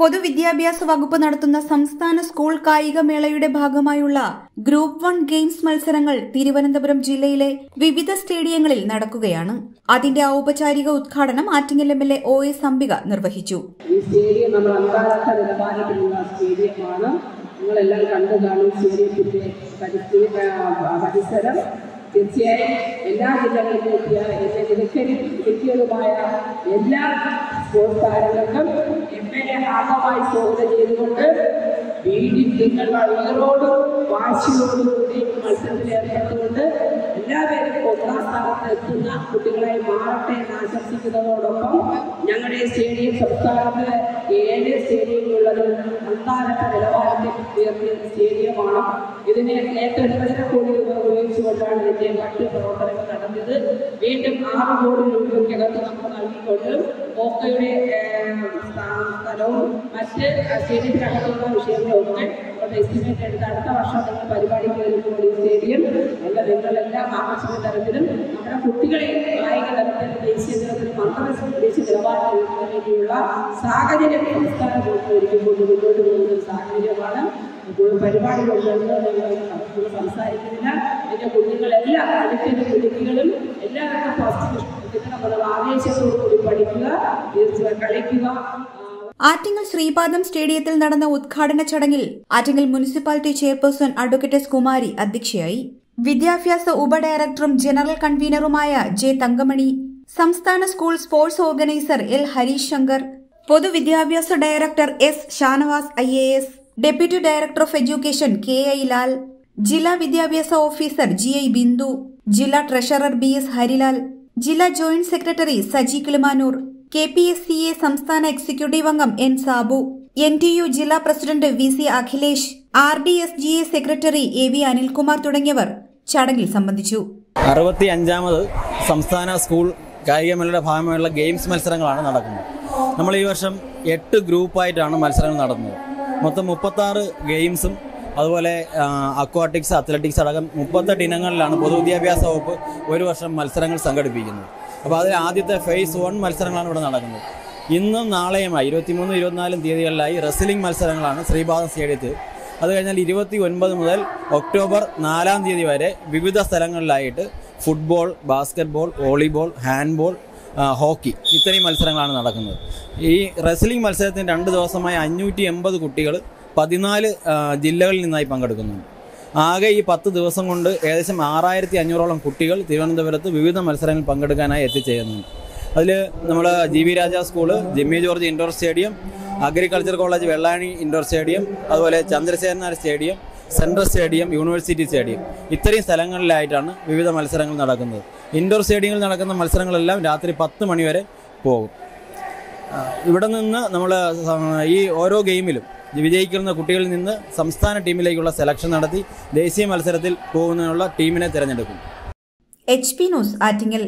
പൊതുവിദ്യാഭ്യാസ വകുപ്പ് നടത്തുന്ന സംസ്ഥാന സ്കൂൾ കായികമേളയുടെ ഭാഗമായുള്ള ഗ്രൂപ്പ് വൺ ഗെയിംസ് മത്സരങ്ങൾ തിരുവനന്തപുരം ജില്ലയിലെ വിവിധ സ്റ്റേഡിയങ്ങളിൽ നടക്കുകയാണ്. അതിന്റെ ഔപചാരിക ഉദ്ഘാടനം Attingal M L A O S Ambika നിർവഹിച്ചു. ഈ സ്റ്റേഡിയം നമ്മൾ അന്താരാഷ്ട്ര സ്റ്റേഡിയമാണ്. നിങ്ങളെല്ലാം കണ്ടു കാണും സ്റ്റേഡിയത്തിന്റെ പരിസ്ഥിതി പരിസരം. തീർച്ചയായും എല്ലാ ജില്ലകളിലും എത്തിയ എന്റെ വിദഗ്ധരും വിദഗ്ധരുമായ എല്ലാ സ്പോർട്സ് താരങ്ങൾക്കും എം ഹാർദമായി സ്വാഗതം ചെയ്തുകൊണ്ട് വീണ്ടും നിങ്ങൾ വളരോടും വാശിയോടും കൂടി മത്സരത്തിൽ ഏർപ്പെട്ടുകൊണ്ട് എല്ലാവരും ഒന്നാം സ്ഥാനത്ത് എത്തുന്ന കുട്ടികളെ മാറട്ടെ എന്ന് ആശംസിക്കുന്നതോടൊപ്പം ഞങ്ങളുടെ സ്റ്റേഡിയം സംസ്ഥാനത്ത് ഏഴ് സ്റ്റേഡിയങ്ങളുള്ളത് അന്താരാഷ്ട്ര നിലവാരത്തിൽ സ്റ്റേഡിയമാണ് ഇതിനെ ഏറ്റവും ഒന്നര കോടി രൂപ ഉപയോഗിച്ചുകൊണ്ടാണ് ഇതിന്റെ മറ്റ് പ്രവർത്തനങ്ങൾ നടന്നത്. വീണ്ടും ആറ് കോടി രൂപയ്ക്കകത്ത് നമുക്ക് നൽകിക്കൊണ്ട് ഓക്കയുടെ സ്ഥലവും മറ്റ് സ്റ്റേഡിയത്തിനകത്തുള്ള വിഷയങ്ങളൊക്കെ എസ്റ്റിമേറ്റ് എടുത്ത് അടുത്ത വർഷം നിങ്ങൾ പരിപാടിക്ക് വരുമ്പോൾ ഈ സ്റ്റേഡിയം എല്ലാ നിങ്ങളെല്ലാം ആകർഷക തരത്തിലും നമ്മുടെ കുട്ടികളെ കായിക തലത്തിൽ ദേശീയ തലത്തിൽ മന്ത്രി ദേശീയ ഉയർത്താൻ വേണ്ടിയുള്ള സാഹചര്യം സംസ്ഥാനം ഗവൺമെന്റ് പരിപാടി നിങ്ങൾ സംസാരിക്കുന്നില്ല. എന്റെ കുഞ്ഞുങ്ങളെല്ലാം അടുത്തതിന്റെ കുട്ടികളും എല്ലാവർക്കും പോസിറ്റീവ് കിട്ടണമെന്നുള്ള ആവേശത്തോടു കൂടി പഠിക്കുക തീർച്ചയായും കളിക്കുക. ആറ്റിങ്ങൽ ശ്രീപാദം സ്റ്റേഡിയത്തിൽ നടന്ന ഉദ്ഘാടന ചടങ്ങിൽ Attingal municipality chairperson advocate S Kumari അധ്യക്ഷയായി. വിദ്യാഭ്യാസ ഉപഡയറക്ടറും ജനറൽ കൺവീനറുമായ ജെ തങ്കമണി സംസ്ഥാന school sports organiser L Harish Shankar പൊതുവിദ്യാഭ്യാസ director S Shanavas I A S deputy director of education K I Lal ജില്ലാ വിദ്യാഭ്യാസ ഓഫീസർ ജി ഐ ബിന്ദു ജില്ലാ ട്രഷറർ ബി എസ് ഹരിലാൽ ജില്ലാ joint secretary Saji Kilimanoor K P S C A സംസ്ഥാന executive അംഗം N Sabu N T U ജില്ലാ president V C Akhilesh R D S G A secretary A V Anilkumar തുടങ്ങിയവർ ചടങ്ങിൽ സംബന്ധിച്ചു. അറുപത്തി അഞ്ചാമത് സംസ്ഥാന സ്കൂൾ കായികമേളയുടെ ഭാഗമായുള്ള ഗെയിംസ് മത്സരങ്ങളാണ് നടക്കുന്നത്. നമ്മൾ ഈ വർഷം എട്ട് ഗ്രൂപ്പായിട്ടാണ് മത്സരങ്ങൾ നടന്നത്. മൊത്തം മുപ്പത്താറ് ഗെയിംസും അതുപോലെ അക്വാട്ടിക്സ് അത്ലറ്റിക്സ് അടക്കം മുപ്പത്തെട്ട് ഇനങ്ങളിലാണ് പൊതുവിദ്യാഭ്യാസ വകുപ്പ് ഒരു വർഷം മത്സരങ്ങൾ സംഘടിപ്പിക്കുന്നത്. അപ്പോൾ അതിൽ ആദ്യത്തെ ഫേസ് വൺ മത്സരങ്ങളാണ് ഇവിടെ നടക്കുന്നത്. ഇന്നും നാളെയുമായി ഇരുപത്തിമൂന്ന് ഇരുപത്തിനാലും തീയതികളിലായി റെസ്ലിംഗ് മത്സരങ്ങളാണ് ശ്രീപാദം സ്റ്റേഡിയത്തിൽ. അത് കഴിഞ്ഞാൽ ഇരുപത്തി ഒൻപത് മുതൽ ഒക്ടോബർ നാലാം തീയതി വരെ വിവിധ സ്ഥലങ്ങളിലായിട്ട് football basketball volleyball handball hockey. ഇത്രയും മത്സരങ്ങളാണ് നടക്കുന്നത്. ഈ റെസ്ലിംഗ് മത്സരത്തിന് രണ്ട് ദിവസമായി അഞ്ഞൂറ്റി എൺപത് കുട്ടികൾ പതിനാല് ജില്ലകളിൽ നിന്നായി പങ്കെടുക്കുന്നുണ്ട്. ആകെ ഈ പത്ത് ദിവസം കൊണ്ട് ഏകദേശം ആറായിരത്തി അഞ്ഞൂറോളം കുട്ടികൾ തിരുവനന്തപുരത്ത് വിവിധ മത്സരങ്ങളിൽ പങ്കെടുക്കാനായി എത്തിച്ചേരുന്നുണ്ട്. അതിൽ നമ്മൾ G V Raja school Jimmy George indoor stadium agriculture college Vellani indoor stadium അതുപോലെ Chandrasekharan Nair stadium central stadium university stadium. ഇത്രയും സ്ഥലങ്ങളിലായിട്ടാണ് വിവിധ മത്സരങ്ങൾ നടക്കുന്നത്. ഇൻഡോർ സ്റ്റേഡിയങ്ങളിൽ നടക്കുന്ന മത്സരങ്ങളെല്ലാം രാത്രി പത്ത് മണിവരെ പോകും. ഇവിടെ നിന്ന് നമ്മൾ ഈ ഓരോ ഗെയിമിലും വിജയിക്കുന്ന കുട്ടികളിൽ നിന്ന് സംസ്ഥാന ടീമിലേക്കുള്ള സെലക്ഷൻ നടത്തി ദേശീയ മത്സരത്തിൽ പോകുന്നതിനുള്ള ടീമിനെ തിരഞ്ഞെടുക്കും. H P news Attingal.